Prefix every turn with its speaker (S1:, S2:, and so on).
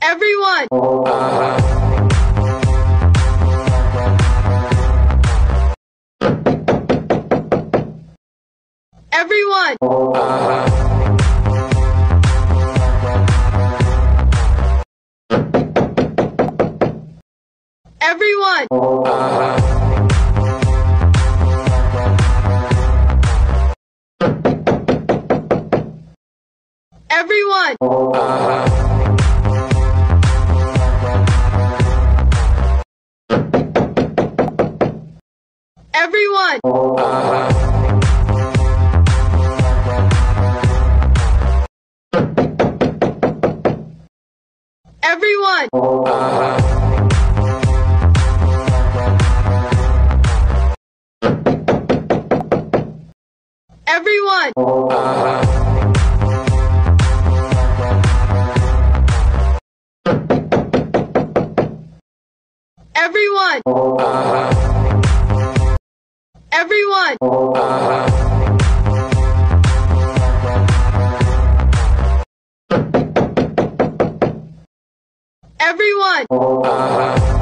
S1: Everyone! Uh-huh. Everyone! Uh-huh. Everyone! Uh-huh. Everyone! Uh-huh. everyone! Uh-huh. Everyone! Uh-huh. Everyone! Uh-huh. Everyone! Uh-huh. Everyone. Uh -huh.